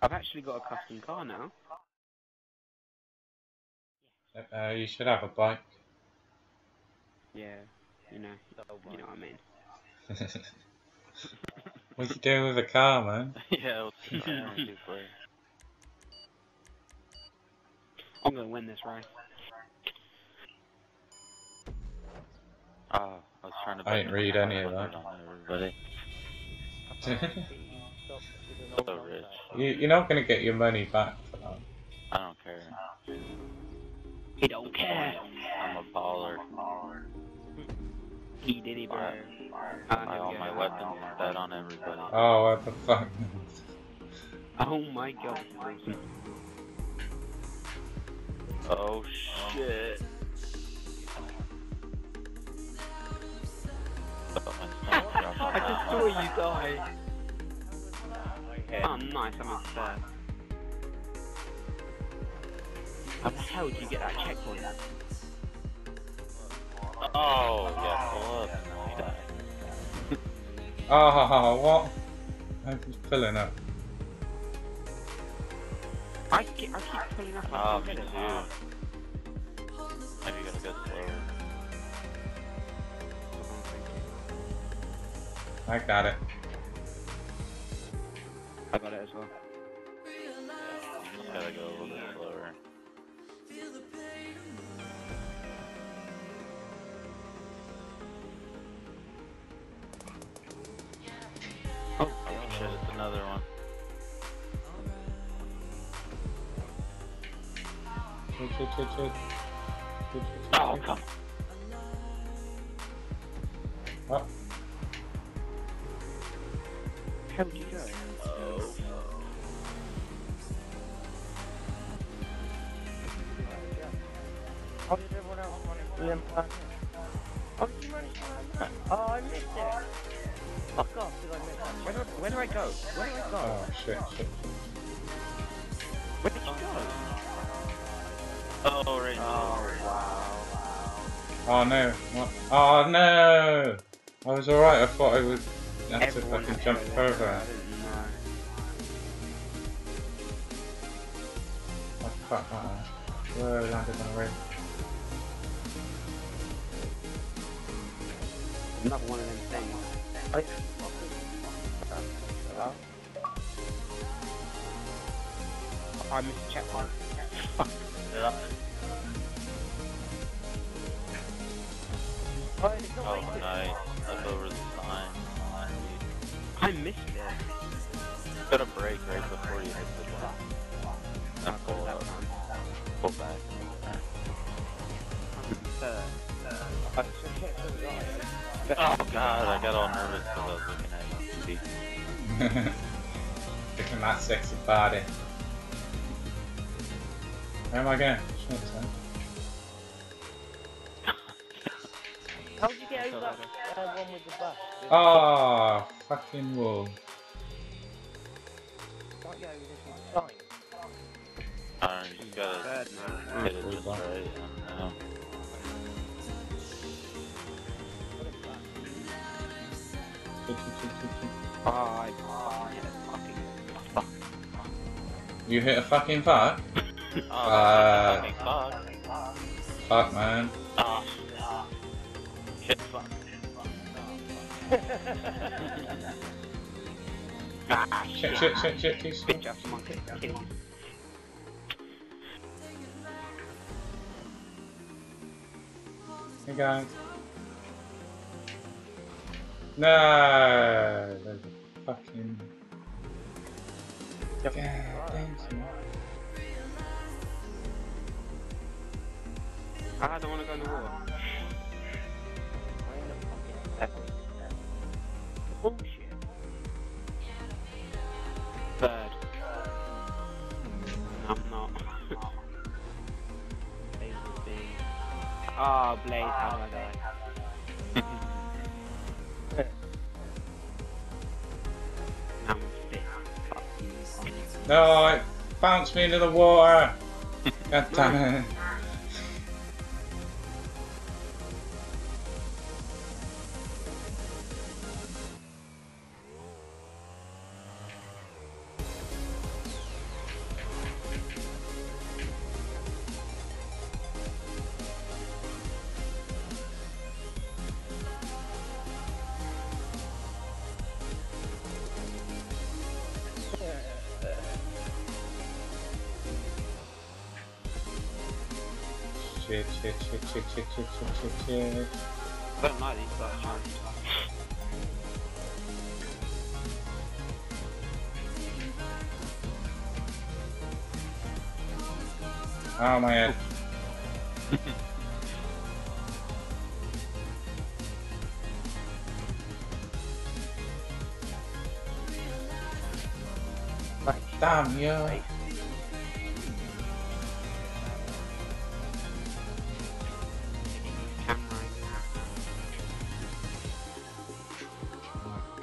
I've actually got a custom car now. Uh, you should have a bike. Yeah, you know, you know what I mean. what you doing with a car, man? yeah, what's going on, you? I'm gonna win this race. Oh, I was trying to. I didn't read any of that. Everybody. So rich. you, you're not going to get your money back for that. I don't care. He don't care. I'm a baller. He did it, bro. Buy, buy there all we my go. weapons and bet on everybody. Oh, what the fuck? Oh my god, this is awesome. Oh shit. I just saw you die. Oh, nice, I'm in third. How the hell did you get that checkpoint? Oh, yeah, pull up and then we. Oh, what? I'm just pulling up. I keep, I keep pulling up. I ah, Oh, can't me too. Maybe you gotta go slower. I got it. I got it as well. Yeah, gotta go a little bit slower. Oh, Oh shit, it's another one. Chit, chit. Chit, chit, chit, Oh, come Oh, how did you go? Else manage to land How did you manage to land that? Oh, I missed it. Fuck off, did I miss that? Where do, where do I go? Where do I go? oh, shit, shit. Where did you go? Oh, right Oh, wow. Oh no. What? Oh no! I was alright, I thought I would have to fucking jump to go there. over. I didn't know. Oh fuck that. Whoa, landed on a ring. Another one of them things. I, I missed a checkpoint. Yeah. oh, it's not Oh, like nice. Up over the sign. I missed it. Got a break right before you hit the jump. I And pull got that up. one. Pull back. Third. I should hit the right. Oh god, I got all nervous because I was looking at you. Look at that sexy body. Where am I going? Shit, son. How did you get over that uh, one with the bus? Oh, fucking wall. Can't get over this with the. I don't know, you just gotta hit it just right. Oh. You hit a fucking fuck? oh, Uh, fucking fuck. Fuck, man. Oh, shit, fuck. Ah, Shit, shit, shit, shit, shit, shit. Bitch ass monkey. Kitty. Hey guys. No, there's a fucking. God damn, son. I don't want to go in the water. Bullshit. Third. I'm not. Blaze. Oh, ah, Blaze, how do I die? No, it bounced me into the water. God damn it. I don't these jumps. Oh my. Nice. Damn you. Nice.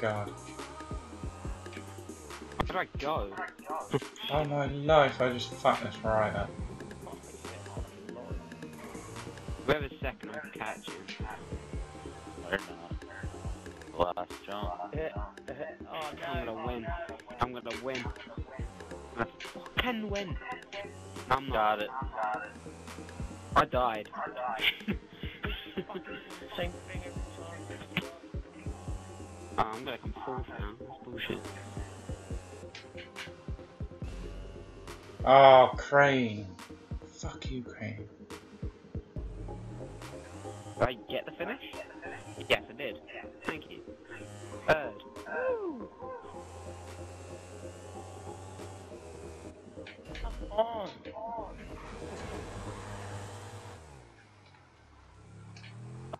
God. Where did I go? Oh my life, I just fucked this right up. Whoever's second will catch you. They're not. Last jump. Uh, uh, oh I'm gonna win. I'm gonna win. I can win. I'm not. Got it. I died. Same thing every time. Oh, I'm gonna come fourth now. That's bullshit. Oh, Crane. Fuck you, Crane. Did I get the finish? Yes, I did. Thank you. Third. Come on.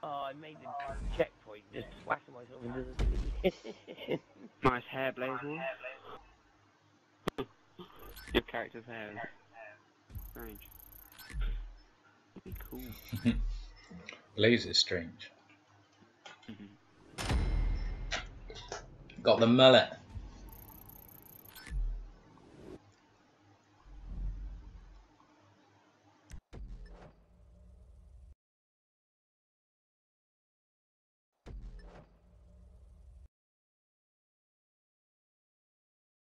Oh, I made the checkpoint just whacking myself into the Nice hair, Blazewall. Your character's hair is strange. Be cool. Blaze is strange. Mhm. Got the mullet.